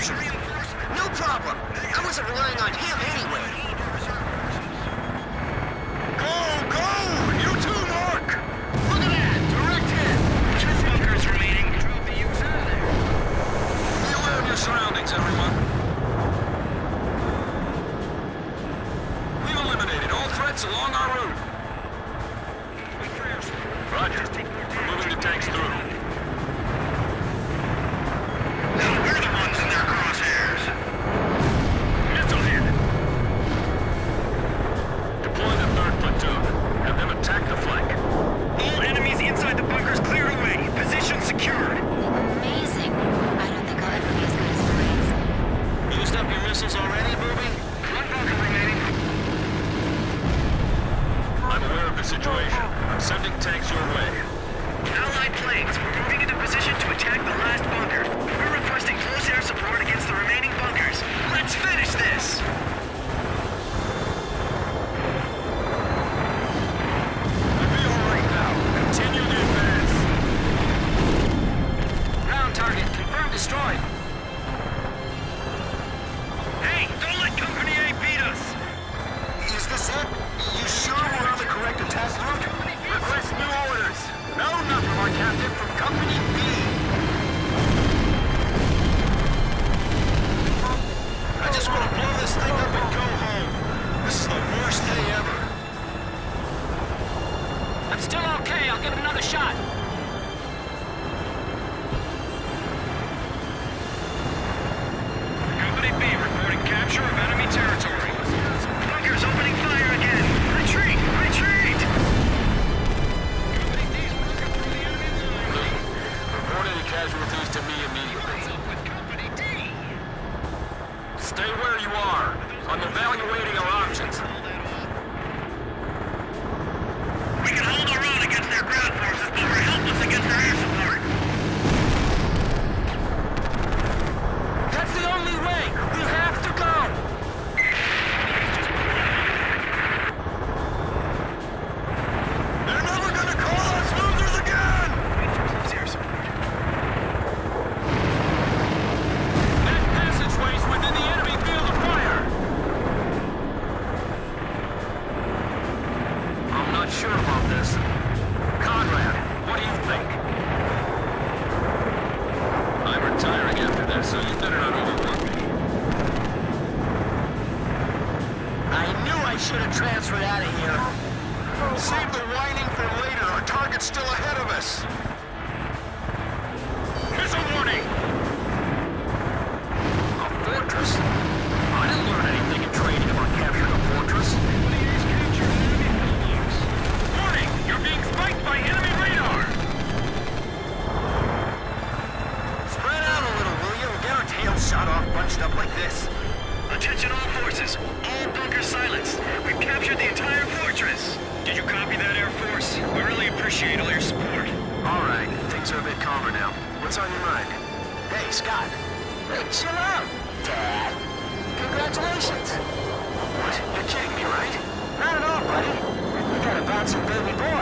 No problem. I wasn't relying on him anyway. Situation. I'm sending tanks your way. Allied planes, moving into position to attack the I'll give it another shot. Company B reporting capture of enemy territory. Bunkers opening fire again! Retreat! Retreat! Company D's broken through the enemy line. Report any I knew I should have transferred out of here. Save the whining for later. Our target's still ahead of us. Missile warning! this. Attention all forces. All bunkers silenced. We've captured the entire fortress. Did you copy that, Air Force? We really appreciate all your support. All right. Things are a bit calmer now. What's on your mind? Hey, Scott. Hey, chill out, Dad. Congratulations. What? You're kidding me, right? Not at all, buddy. We got a bouncing baby boy.